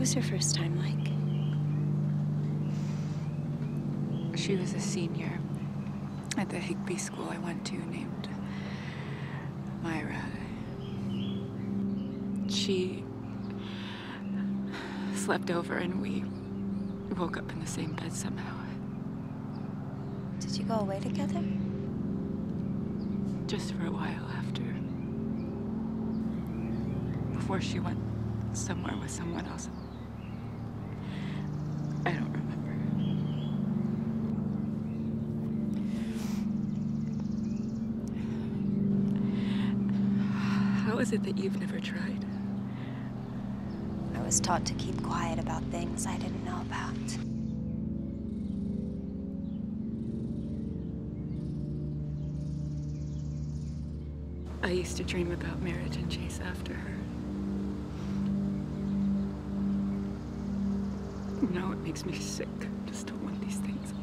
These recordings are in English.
was your first time like? She was a senior at the Higby school I went to named Myra. She slept over and we woke up in the same bed somehow. Did you go away together? Just for a while after. Before she went somewhere with someone else. How is it that you've never tried? I was taught to keep quiet about things I didn't know about. I used to dream about marriage and chase after her. Now it makes me sick. Just don't want these things.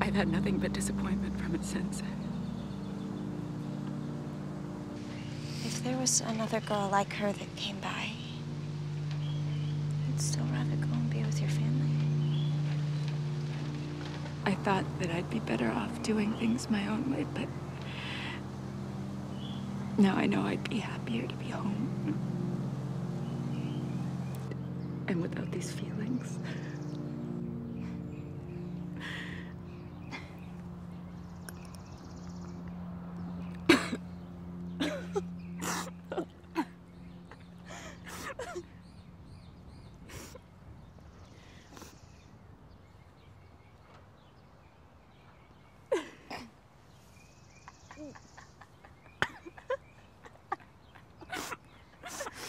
I've had nothing but disappointment from it since. There was another girl like her that came by, I'd still rather go and be with your family. I thought that I'd be better off doing things my own way, but now I know I'd be happier to be home. And without these feelings.